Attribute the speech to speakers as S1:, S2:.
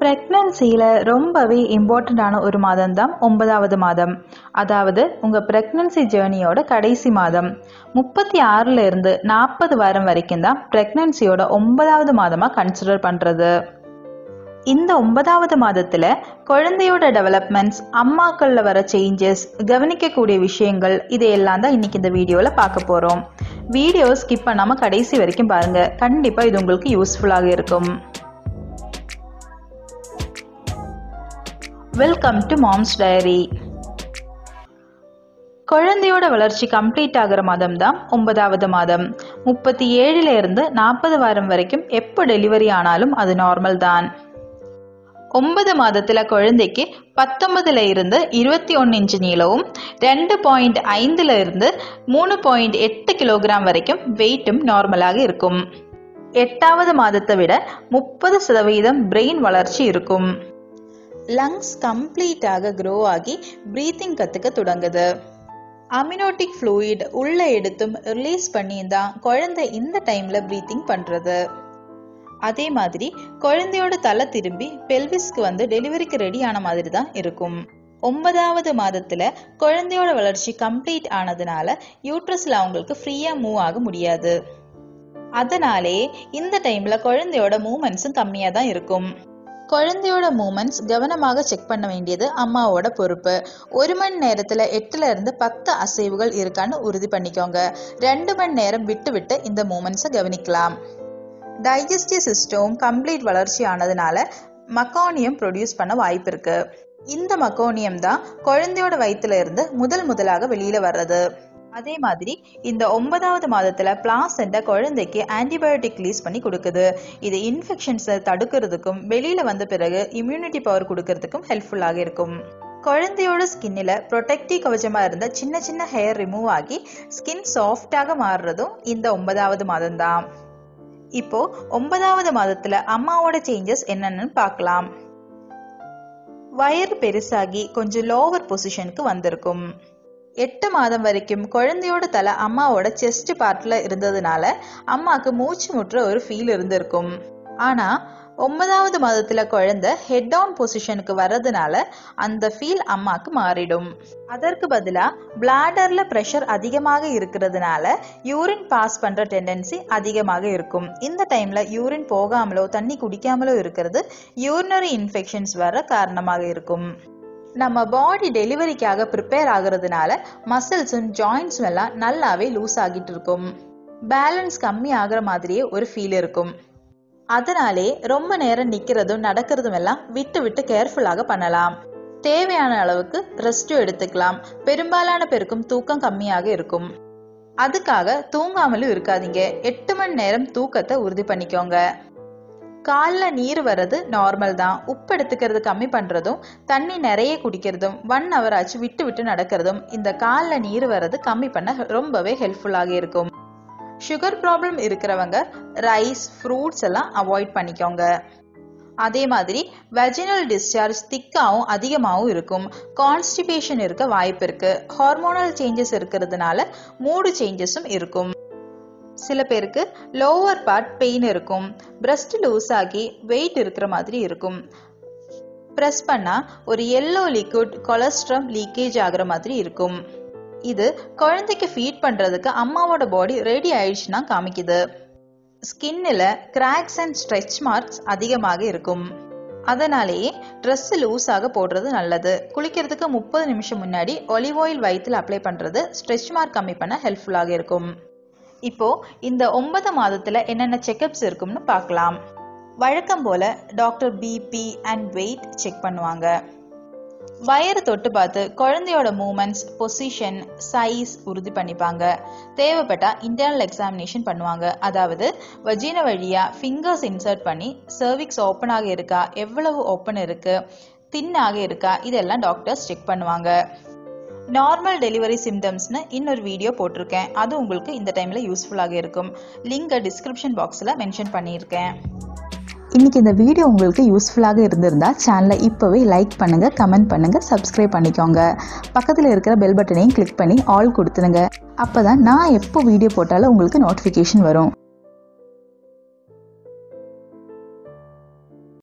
S1: ப்ரெக்னன்சியில் ரொம்பவே இம்பார்ட்டண்ட்டான ஒரு மாதம் தான் ஒன்பதாவது மாதம். அதாவது உங்கள் ப்ரெக்னன்சி ஜேர்னியோட கடைசி மாதம். முப்பத்தி ஆறுலேருந்து நாற்பது வாரம் வரைக்கும் தான் ப்ரெக்னன்சியோட ஒன்பதாவது மாதமாக கன்சிடர் பண்ணுறது இந்த ஒன்பதாவது மாதத்தில் குழந்தையோட டெவலப்மெண்ட்ஸ் அம்மாக்களில் வர சேஞ்சஸ் கவனிக்கக்கூடிய விஷயங்கள் இதையெல்லாம் தான் இன்னைக்கு இந்த வீடியோவில் பார்க்க போகிறோம் வீடியோ ஸ்கிப் பண்ணாமல் கடைசி வரைக்கும் பாருங்கள் கண்டிப்பாக இது உங்களுக்கு யூஸ்ஃபுல்லாக இருக்கும். வெல்கம் டு மாம்ஸ் டயரி குழந்தையோட வளர்ச்சி கம்ப்ளீட் ஆகிற மாதம் தான் ஒன்பதாவது மாதம். முப்பத்தி ஏழுல இருந்து நாற்பது வாரம் வரைக்கும் எப்போ டெலிவரி ஆனாலும் அது நார்மல் தான். ஒன்பது மாதத்துல குழந்தைக்கு பத்தொன்பதுல இருந்து இருபத்தி ஒன்று இன்ச்சு நீளவும் ரெண்டு பாயிண்ட் ஐந்துல இருந்து மூணு பாயிண்ட் எட்டு கிலோகிராம் வரைக்கும் வெயிட்டும் நார்மலாக இருக்கும். எட்டாவது மாதத்தை விட முப்பது சதவீதம் பிரெயின் வளர்ச்சி இருக்கும். லங்ஸ் கம்ப்ளீட்டாக க்ரோ ஆகி ப்ரீத்திங் கற்றுக்க தொடங்குது. அமினோட்டிக் ஃப்ளூயிட் உள்ள எடுத்தும் ரிலீஸ் பண்ணி தான் குழந்தை இந்த டைம்ல ப்ரீத்திங் பண்றது. அதே மாதிரி குழந்தையோட தலை திரும்பி பெல்விஸ்க்கு வந்து டெலிவரிக்கு ரெடி ஆன மாதிரி தான் இருக்கும். ஒன்பதாவது மாதத்துல குழந்தையோட வளர்ச்சி கம்ப்ளீட் ஆனதுனால யூட்ரஸ்ல அவங்களுக்கு ஃப்ரீயா மூவ் ஆக முடியாது. அதனாலே இந்த டைம்ல குழந்தையோட மூமெண்ட்ஸும் கம்மியா தான் இருக்கும். குழந்தையோட மூமெண்ட்ஸ் கவனமாக செக் பண்ண வேண்டியது அம்மாவோட பொறுப்பு. ஒரு மணி நேரத்துல எட்டுல இருந்து பத்து அசைவுகள் இருக்கான்னு உறுதி பண்ணிக்கோங்க. ரெண்டு மணி நேரம் விட்டு விட்டு இந்த மூமெண்ட்ஸை கவனிக்கலாம். டைஜஸ்டிவ் சிஸ்டம் கம்ப்ளீட் வளர்ச்சி ஆனதுனால மக்கோனியம் ப்ரொடியூஸ் பண்ண வாய்ப்பு இருக்கு. இந்த மக்கோனியம் தான் குழந்தையோட வயிற்றுல இருந்து முதல் முதலாக வெளியில வர்றது. அதே மாதிரி இந்த ஒன்பதாவது மாதத்துல பிளாசென்ட குழந்தைக்கு ஆன்டிபயோட்டிக் ரிலீஸ் பண்ணி கொடுக்குது. இது இன்ஃபெக்ஷன்ஸை தடுக்கிறதுக்கும் வெளியில வந்த பிறகு இம்யூனிட்டி பவர் கொடுக்கறதுக்கும் ஹெல்ப்ஃபுல்லாக இருக்கும். குழந்தையோட ஸ்கின்னில் ப்ரொடெக்டிவ் கவச்சமாக இருந்த சின்ன சின்ன ஹேர் ரிமூவ் ஆகி ஸ்கின் சாஃப்டாக மாறுறதும் இந்த ஒன்பதாவது மாதம் தான் இப்போ ஒன்பதாவது மாதத்துல அம்மாவோட சேஞ்சஸ் என்னென்னு பார்க்கலாம். வயர் பெருசாகி கொஞ்சம் லோவர் பொசிஷனுக்கு வந்திருக்கும். எட்டு மாதம் வரைக்கும் குழந்தையோட தலை அம்மாவோட செஸ்ட் பார்ட்ல இருந்ததுனால அம்மாக்கு மூச்சு முற்ற ஒரு ஃபீல் இருந்திருக்கும். ஆனா ஒன்பதாவது மாதத்துல குழந்தை ஹெட் டவுன் பொசிஷனுக்கு வர்றதுனால அந்த ஃபீல் அம்மாக்கு மாறிடும். அதற்கு பதிலா பிளாடர்ல ப்ரெஷர் அதிகமாக இருக்கிறதுனால யூரின் பாஸ் பண்ற டெண்டன்சி அதிகமாக இருக்கும். இந்த டைம்ல யூரின் போகாமலோ தண்ணி குடிக்காமலோ இருக்கிறது யூரினரி இன்ஃபெக்ஷன்ஸ் வர காரணமாக இருக்கும். நம்ம பாடி டெலிவரிக்காக ப்ரிப்பேர் ஆகுறதுனால மசில்ஸும் ஜாயின்ஸும் எல்லாம் நல்லாவே லூஸ் ஆகிட்டு இருக்கும். பேலன்ஸ் கம்மி ஆகிற மாதிரியே ஒரு ஃபீல் இருக்கும். அதனாலே ரொம்ப நேரம் நிற்கிறதும் நடக்கிறதும் எல்லாம் விட்டு விட்டு கேர்ஃபுல்லாக பண்ணலாம். தேவையான அளவுக்கு ரெஸ்டும் எடுத்துக்கலாம். பெரும்பாலான பேருக்கும் தூக்கம் கம்மியாக இருக்கும். அதுக்காக தூங்காமலும் இருக்காதீங்க. எட்டு மணி நேரம் தூக்கத்தை உறுதி பண்ணிக்கோங்க. காலில் நீர் வர்றது நார்மல் தான். உப்பு எடுத்துக்கிறது கம்மி பண்ணுறதும் தண்ணி நிறைய குடிக்கிறதும் ஒன் ஹவர் ஆச்சு விட்டு விட்டு நடக்கிறதும் இந்த காலில் நீர் வர்றது கம்மி பண்ண ரொம்பவே ஹெல்ப்ஃபுல்லாக இருக்கும். சுகர் ப்ராப்ளம் இருக்கிறவங்க ரைஸ் ஃப்ரூட்ஸ் எல்லாம் அவாய்ட் பண்ணிக்கோங்க. அதே மாதிரி வெஜினல் டிஸ்சார்ஜ் திக்காகவும் அதிகமாகவும் இருக்கும். கான்ஸ்டிபேஷன் இருக்க வாய்ப்பு இருக்கு. ஹார்மோனல் சேஞ்சஸ் இருக்கிறதுனால மூடு சேஞ்சஸும் இருக்கும். சில பேருக்கு லோவர் பார்ட் பெயின் இருக்கும். பிரஸ்ட் லூஸ் ஆகி வெயிட் இருக்கிற மாதிரி இருக்கும். ப்ரெஸ் பண்ணால் ஒரு எல்லோ லிக்விட் கொலஸ்ட்ரம் லீக்கேஜ் ஆகிற மாதிரி இருக்கும். இது குழந்தைக்கு ஃபீட் பண்ணுறதுக்கு அம்மாவோட பாடி ரெடி ஆயிடுச்சுன்னா காமிக்குது. ஸ்கின்னில் கிராக்ஸ் அண்ட் ஸ்ட்ரெச் மார்க்ஸ் அதிகமாக இருக்கும். அதனாலேயே ட்ரெஸ் லூஸாக போடுறது நல்லது. குளிக்கிறதுக்கு முப்பது நிமிஷம் முன்னாடி ஒலிவ் ஆயில் வயிற்றில் அப்ளை பண்ணுறது ஸ்ட்ரெச் மார்க் கம்மி பண்ண ஹெல்ப்ஃபுல்லாக இருக்கும். இப்போ இந்த ஒன்பது மாதத்துல என்னென்ன செக்கப்ஸ் இருக்கும்னு பார்க்கலாம். வழக்கம் போல doctor BP and weight check பண்ணுவாங்க. வயறு தொட்டு பார்த்து குழந்தையோட மூமெண்ட்ஸ் பொசிஷன் சைஸ் உறுதி பண்ணிப்பாங்க. தேவைப்பட்டா இன்டர்னல் எக்ஸாமினேஷன் பண்ணுவாங்க. அதாவது வஜீன வழியா ஃபிங்கர்ஸ் இன்சர்ட் பண்ணி சர்விக்ஸ் ஓப்பனாக இருக்கா எவ்வளவு ஓப்பன் இருக்கு தின்னாக இருக்கா இதெல்லாம் டாக்டர்ஸ் செக் பண்ணுவாங்க. நார்மல் டெலிவரி சிம்டம்ஸ்னு இன்னொரு வீடியோ போட்டிருக்கேன். அது உங்களுக்கு இந்த டைமில் யூஸ்ஃபுல்லாக இருக்கும். லிங்கை டிஸ்கிரிப்ஷன் பாக்ஸில் மென்ஷன் பண்ணியிருக்கேன்.
S2: இன்னைக்கு இந்த வீடியோ உங்களுக்கு யூஸ்ஃபுல்லாக இருந்திருந்தால் சேனலை இப்போவே லைக் பண்ணுங்கள் கமெண்ட் பண்ணுங்கள் சப்ஸ்கிரைப் பண்ணிக்கோங்க. பக்கத்தில் இருக்கிற பெல் பட்டனையும் கிளிக் பண்ணி ஆல் கொடுத்துருங்க அப்போ தான் நான் எப்போ வீடியோ போட்டாலும் உங்களுக்கு நோட்டிஃபிகேஷன் வரும்.